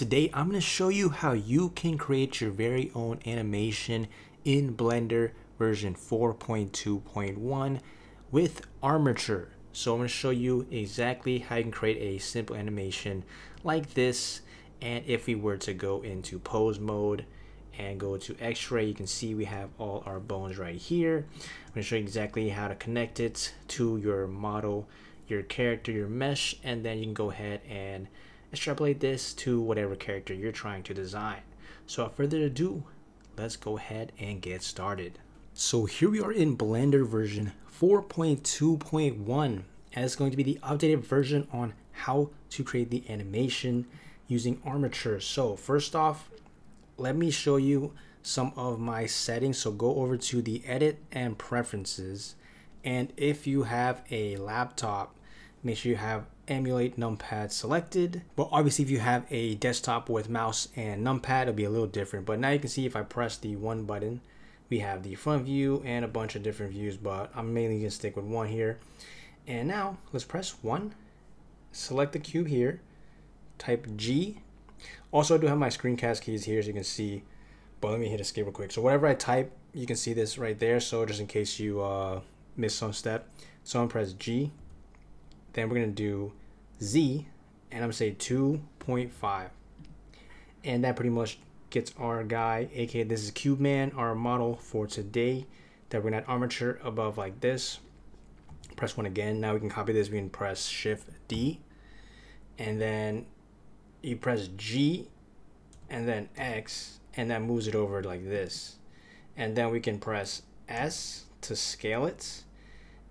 today I'm going to show you how you can create your very own animation in Blender version 4.2.1 with Armature. So I'm going to show you exactly how you can create a simple animation like this and if we were to go into pose mode and go to x-ray you can see we have all our bones right here. I'm going to show you exactly how to connect it to your model, your character, your mesh and then you can go ahead and extrapolate this to whatever character you're trying to design. So without further ado, let's go ahead and get started. So here we are in Blender version 4.2.1 and it's going to be the updated version on how to create the animation using Armature. So first off, let me show you some of my settings. So go over to the edit and preferences. And if you have a laptop, make sure you have emulate numpad selected. But obviously if you have a desktop with mouse and numpad, it'll be a little different. But now you can see if I press the one button, we have the front view and a bunch of different views, but I'm mainly gonna stick with one here. And now let's press one, select the cube here, type G. Also I do have my screencast keys here as you can see, but let me hit escape real quick. So whatever I type, you can see this right there. So just in case you uh, miss some step. So I'm press G, then we're gonna do Z, and I'm gonna say 2.5. And that pretty much gets our guy, aka this is Cube Man, our model for today. That we're gonna add armature above like this. Press one again. Now we can copy this. We can press Shift D, and then you press G, and then X, and that moves it over like this. And then we can press S to scale it.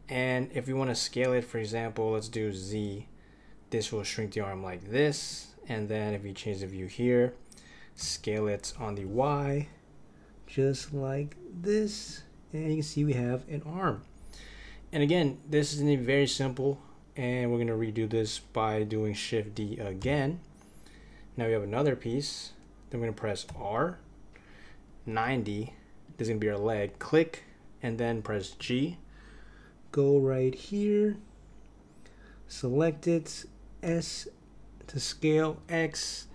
And if we want to scale it, for example, let's do Z. This will shrink the arm like this and then if you change the view here scale it on the Y just like this and you can see we have an arm. And again this is very simple and we're going to redo this by doing shift D again. Now we have another piece then we're going to press R 90 this is going to be our leg click and then press G go right here select it S to scale X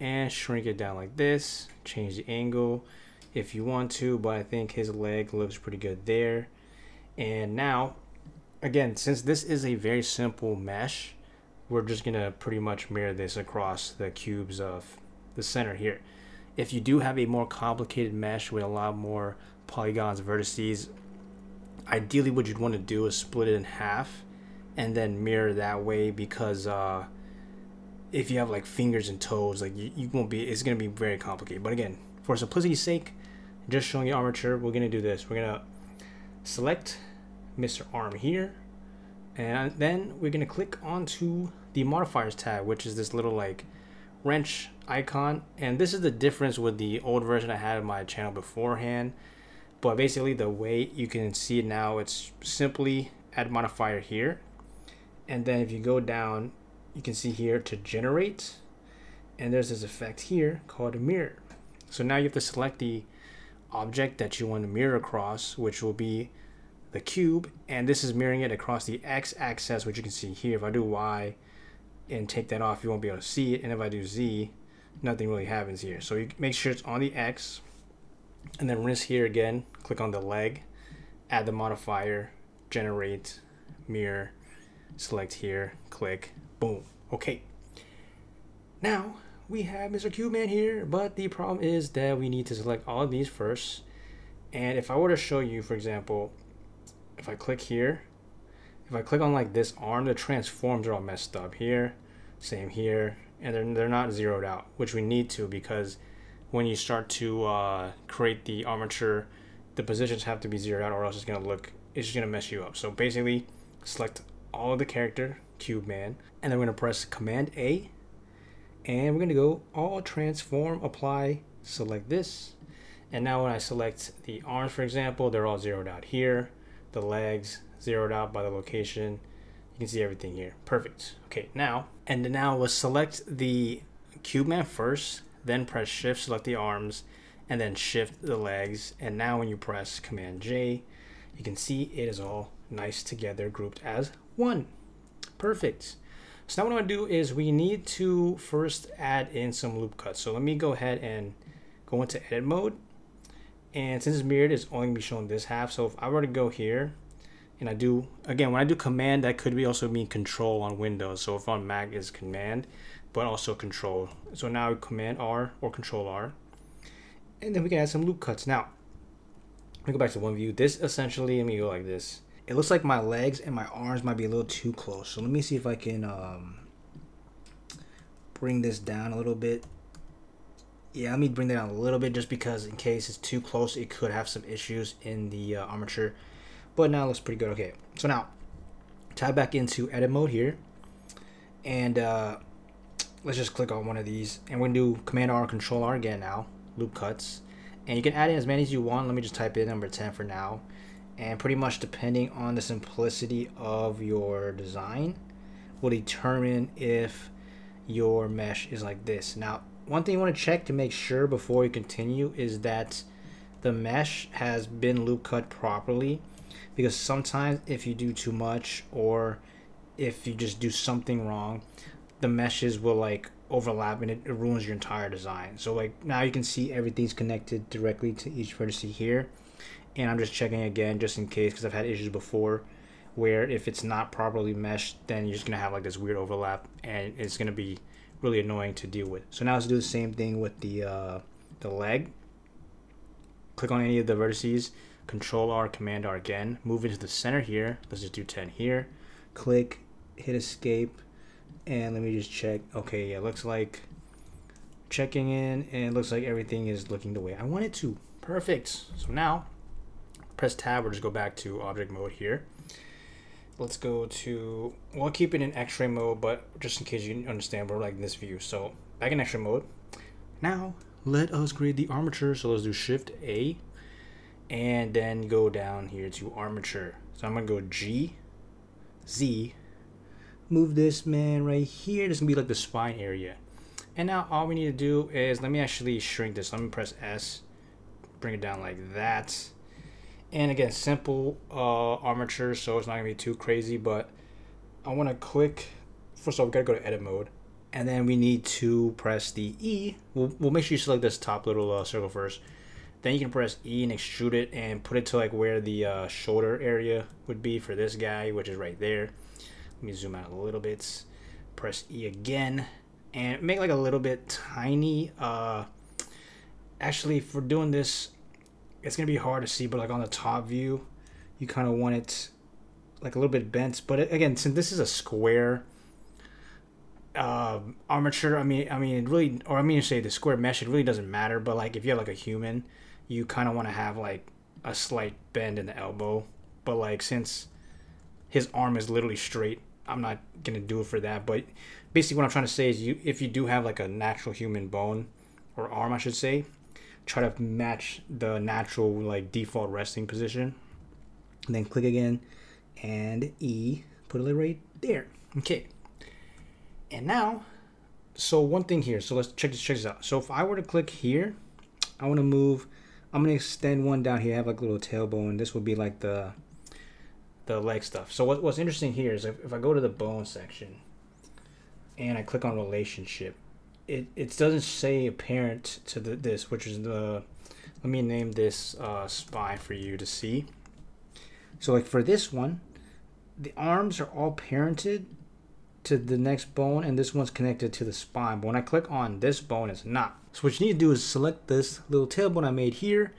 and shrink it down like this. Change the angle if you want to, but I think his leg looks pretty good there. And now, again, since this is a very simple mesh, we're just gonna pretty much mirror this across the cubes of the center here. If you do have a more complicated mesh with a lot more polygons, vertices, ideally what you'd want to do is split it in half and then mirror that way because uh, if you have like fingers and toes, like you, you won't be, it's gonna be very complicated. But again, for simplicity's sake, just showing you armature, we're gonna do this. We're gonna select Mr. Arm here, and then we're gonna click onto the modifiers tab, which is this little like wrench icon. And this is the difference with the old version I had of my channel beforehand. But basically the way you can see it now, it's simply add modifier here. And then if you go down you can see here to generate. And there's this effect here called a mirror. So now you have to select the object that you want to mirror across which will be the cube. And this is mirroring it across the x-axis which you can see here. If I do y and take that off you won't be able to see it. And if I do z nothing really happens here. So you make sure it's on the x and then rinse here again click on the leg add the modifier generate mirror select here, click, boom. Okay. Now we have Mr. Cube Man here, but the problem is that we need to select all of these first. And if I were to show you, for example, if I click here, if I click on like this arm, the transforms are all messed up here, same here, and they're, they're not zeroed out, which we need to because when you start to uh, create the armature, the positions have to be zeroed out or else it's gonna look, it's just gonna mess you up. So basically, select all of the character, Cube Man, and then we're gonna press Command A, and we're gonna go all transform, apply, select this, and now when I select the arms, for example, they're all zeroed out here, the legs zeroed out by the location, you can see everything here. Perfect. Okay, now, and now let's select the Cube Man first, then press Shift, select the arms, and then Shift the legs, and now when you press Command J, you can see it is all nice together grouped as one. Perfect. So now what I'm gonna do is we need to first add in some loop cuts. So let me go ahead and go into edit mode. And since it's mirrored, it's only gonna be showing this half. So if I were to go here and I do, again, when I do command, that could be also mean control on Windows. So if on Mac is command, but also control. So now command R or control R. And then we can add some loop cuts. Now, let me go back to one view. This essentially, let me go like this it looks like my legs and my arms might be a little too close. So let me see if I can um, bring this down a little bit. Yeah, let me bring that down a little bit just because in case it's too close, it could have some issues in the uh, armature. But now it looks pretty good. Okay, so now tie back into edit mode here. And uh, let's just click on one of these. And we're to do Command R, Control R again now. Loop cuts. And you can add in as many as you want. Let me just type in number 10 for now and pretty much depending on the simplicity of your design will determine if your mesh is like this now one thing you want to check to make sure before you continue is that the mesh has been loop cut properly because sometimes if you do too much or if you just do something wrong the meshes will like overlap and it, it ruins your entire design. So like now you can see everything's connected directly to each vertex here. And I'm just checking again just in case because I've had issues before where if it's not properly meshed then you're just gonna have like this weird overlap and it's gonna be really annoying to deal with. So now let's do the same thing with the uh, the leg. Click on any of the vertices control R command R again move into the center here let's just do 10 here click hit escape and let me just check okay yeah looks like checking in and looks like everything is looking the way I want it to perfect so now press tab or just go back to object mode here. Let's go to, we'll keep it in x-ray mode, but just in case you understand, we're like in this view. So back in x-ray mode. Now let us create the armature. So let's do shift A and then go down here to armature. So I'm gonna go G, Z, move this man right here. This is gonna be like the spine area. And now all we need to do is, let me actually shrink this. Let me press S, bring it down like that and again simple uh, armature so it's not gonna be too crazy but I want to click first of all we gotta go to edit mode and then we need to press the E we'll, we'll make sure you select this top little uh, circle first then you can press E and extrude it and put it to like where the uh, shoulder area would be for this guy which is right there let me zoom out a little bit press E again and make like a little bit tiny uh actually for doing this it's gonna be hard to see, but like on the top view, you kind of want it like a little bit bent. But again, since this is a square uh, armature, I mean, I mean, it really, or I mean, to say the square mesh, it really doesn't matter. But like if you have like a human, you kind of want to have like a slight bend in the elbow. But like since his arm is literally straight, I'm not gonna do it for that. But basically, what I'm trying to say is, you if you do have like a natural human bone or arm, I should say, try to match the natural like default resting position. And then click again and E, put it right there. Okay. And now, so one thing here, so let's check this, check this out. So if I were to click here, I want to move, I'm going to extend one down here, I have like a little tailbone. This would be like the the leg stuff. So what, what's interesting here is if, if I go to the bone section and I click on relationship, it, it doesn't say apparent to the, this, which is the, let me name this uh, spine for you to see. So like for this one, the arms are all parented to the next bone and this one's connected to the spine. But when I click on this bone, it's not. So what you need to do is select this little tailbone I made here,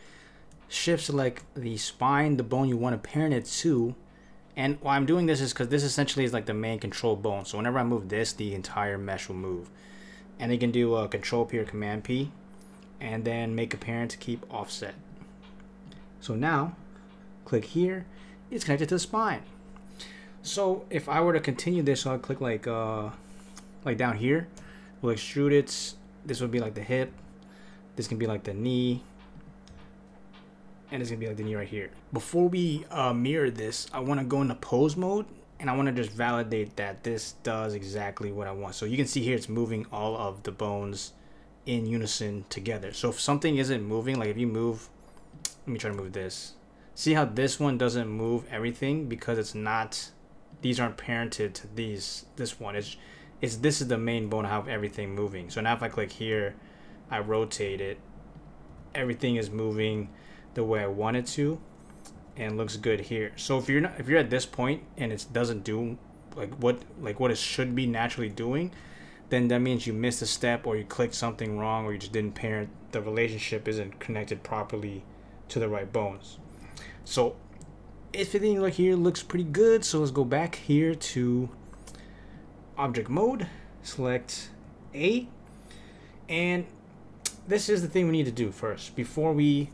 shift select the spine, the bone you want to parent it to. And why I'm doing this is because this essentially is like the main control bone. So whenever I move this, the entire mesh will move and you can do a control P or command P and then make a parent to keep offset. So now click here, it's connected to the spine. So if I were to continue this, so I'll click like uh, like down here, we'll extrude it. This would be like the hip. This can be like the knee. And it's gonna be like the knee right here. Before we uh, mirror this, I wanna go into pose mode and I want to just validate that this does exactly what I want. So you can see here it's moving all of the bones in unison together. So if something isn't moving, like if you move, let me try to move this. See how this one doesn't move everything because it's not, these aren't parented to these, this one. It's, it's this is the main bone of everything moving. So now if I click here, I rotate it, everything is moving the way I want it to and looks good here. So if you're not if you're at this point and it doesn't do like what like what it should be naturally doing, then that means you missed a step or you clicked something wrong or you just didn't parent the relationship isn't connected properly to the right bones. So everything like here looks pretty good. So let's go back here to object mode, select A, and this is the thing we need to do first before we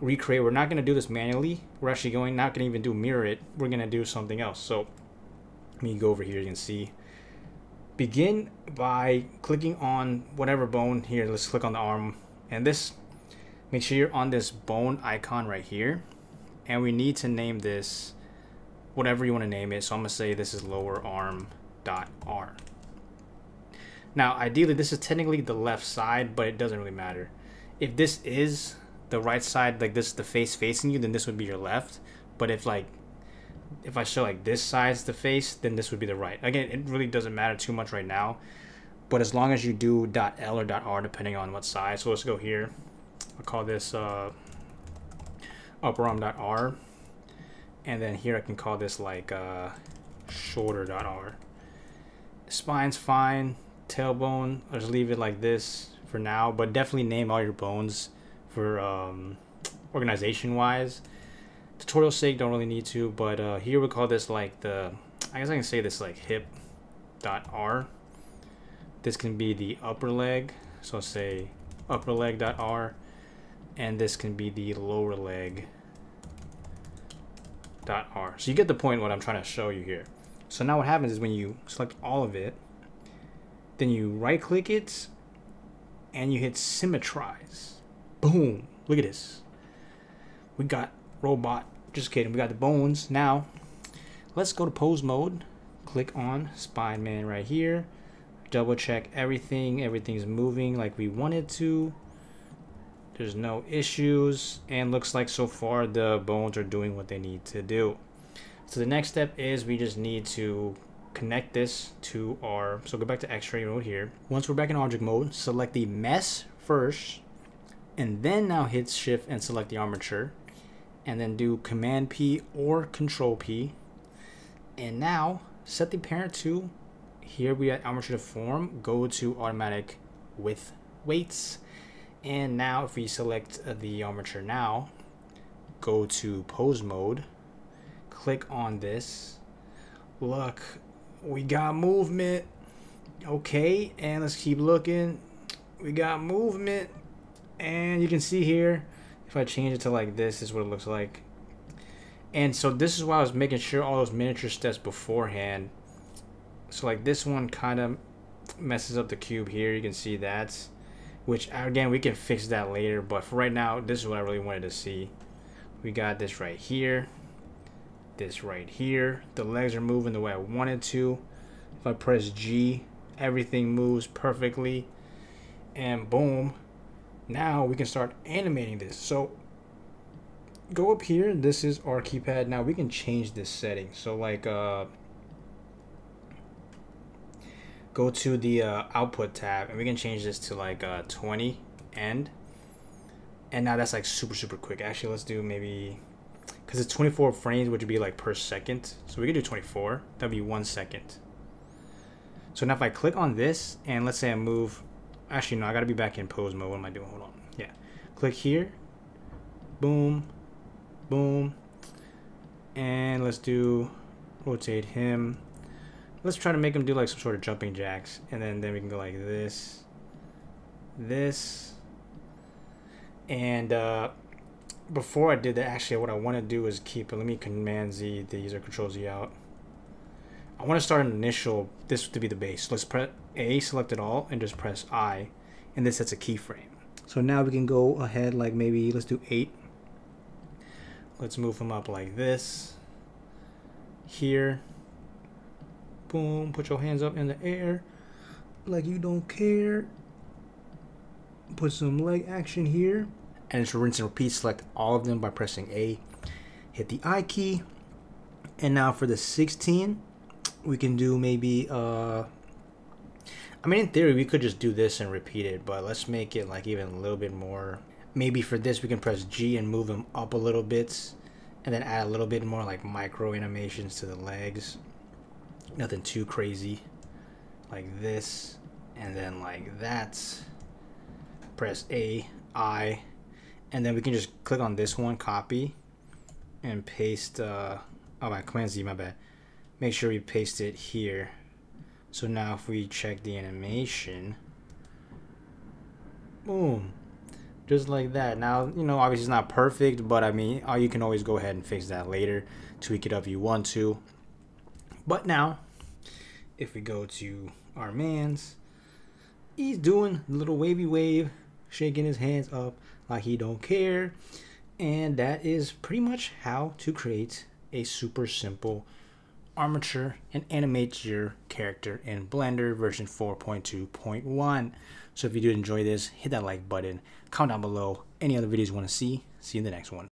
recreate. We're not going to do this manually. We're actually going not going to even do mirror it. We're going to do something else. So let me go over here. You can see. Begin by clicking on whatever bone here. Let's click on the arm and this. Make sure you're on this bone icon right here, and we need to name this whatever you want to name it. So I'm gonna say this is lower arm dot r. Now, ideally, this is technically the left side, but it doesn't really matter. If this is the right side, like this, is the face facing you, then this would be your left. But if like, if I show like this side's the face, then this would be the right. Again, it really doesn't matter too much right now. But as long as you do dot .l or dot .r, depending on what side. So let's go here. I'll call this uh, upper arm dot .r. And then here I can call this like uh, shoulder dot .r. Spine's fine tailbone. I'll just leave it like this for now, but definitely name all your bones for um, organization wise. Tutorial sake, don't really need to, but uh, here we call this like the, I guess I can say this like hip dot R. This can be the upper leg, so say upper leg dot R, and this can be the lower leg dot R. So you get the point what I'm trying to show you here. So now what happens is when you select all of it, then you right click it and you hit symmetrize. Boom. Look at this. We got robot. Just kidding. We got the bones. Now, let's go to pose mode. Click on spine man right here. Double check everything. Everything's moving like we wanted to. There's no issues. And looks like so far the bones are doing what they need to do. So the next step is we just need to connect this to our, so go back to x-ray mode here. Once we're back in object mode, select the mesh first, and then now hit shift and select the armature, and then do command P or control P. And now set the parent to, here we at armature deform, go to automatic with weights. And now if we select uh, the armature now, go to pose mode, click on this, look we got movement. Okay, and let's keep looking. We got movement. And you can see here, if I change it to like this, this is what it looks like. And so this is why I was making sure all those miniature steps beforehand. So like this one kind of messes up the cube here. You can see that. Which again, we can fix that later. But for right now, this is what I really wanted to see. We got this right here this right here. The legs are moving the way I wanted to. If I press G, everything moves perfectly. And boom, now we can start animating this. So go up here. This is our keypad. Now we can change this setting. So like, uh, go to the uh, output tab and we can change this to like uh, 20 end. And now that's like super, super quick. Actually, let's do maybe because it's 24 frames, which would be like per second. So we could do 24. That'd be one second. So now if I click on this and let's say I move, actually no, I gotta be back in pose mode. What am I doing? Hold on. Yeah. Click here. Boom. Boom. And let's do rotate him. Let's try to make him do like some sort of jumping jacks. And then, then we can go like this. This. And uh, before I did that, actually, what I want to do is keep it. Let me Command Z these or Control Z out. I want to start an initial, this to be the base. Let's press A, select it all, and just press I, and this sets a keyframe. So now we can go ahead, like maybe, let's do 8. Let's move them up like this. Here. Boom, put your hands up in the air, like you don't care. Put some leg action here and just rinse and repeat select all of them by pressing A hit the I key and now for the 16 we can do maybe uh I mean, in theory, we could just do this and repeat it, but let's make it like even a little bit more. Maybe for this, we can press G and move them up a little bit, and then add a little bit more like micro animations to the legs. Nothing too crazy, like this, and then like that. Press A, I, and then we can just click on this one, copy, and paste. Uh, oh, my Command Z, my bad. Make sure we paste it here. So now if we check the animation, boom, just like that. Now, you know, obviously it's not perfect, but I mean, uh, you can always go ahead and fix that later, tweak it up if you want to. But now, if we go to our man's, he's doing a little wavy wave, shaking his hands up like he don't care. And that is pretty much how to create a super simple armature and animate your character in Blender version 4.2.1. So if you do enjoy this, hit that like button, comment down below any other videos you want to see. See you in the next one.